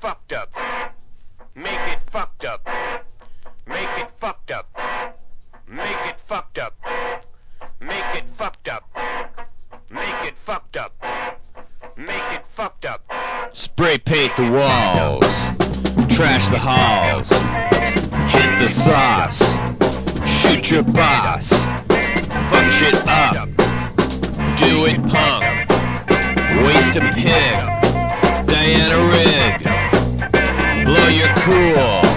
fucked up. Make it fucked up. Make it fucked up. Make it fucked up. Make it fucked up. Make it fucked up. Make it fucked up. Spray paint the walls. Trash the halls. Hit the sauce. Shoot your boss. Fuck shit up. Do it punk. Waste a pig. Diana Rigg. Blow your cool.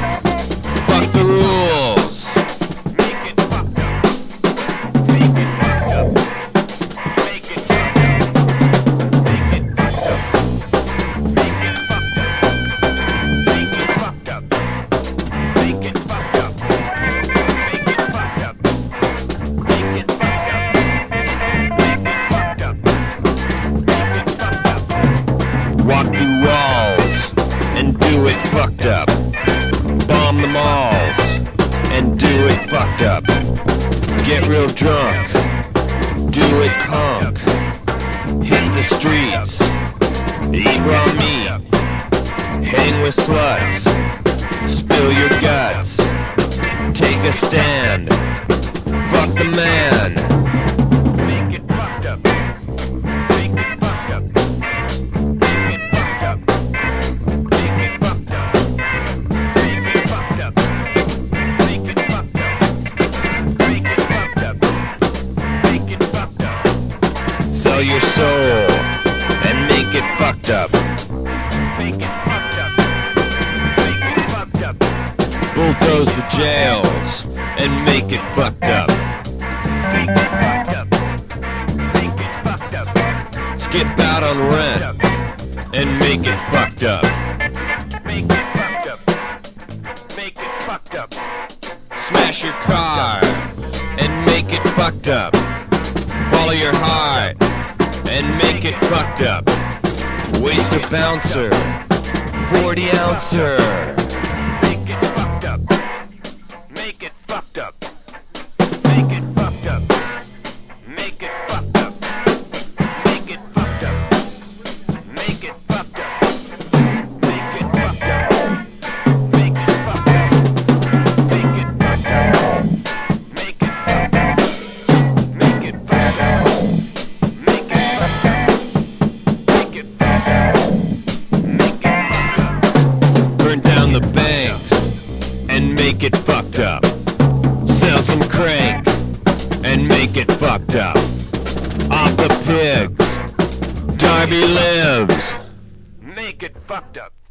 The malls and do it fucked up. Get real drunk, do it punk. Hit the streets, eat raw meat, hang with sluts, spill your guts. Take a stand, fuck the man. Your soul and make it fucked up. Make it fucked up. Make it fucked up. bulldoze the jails and make it fucked up. Make it fucked up. Make it fucked up. Skip out on rent and make it fucked up. Make it fucked up. Make it fucked up. Smash your car and make it fucked up. Follow your heart and make it fucked up. Waste a bouncer, 40 ouncer. And make it fucked up. Sell some crank and make it fucked up. Off the pigs, Darby lives. Make it fucked up.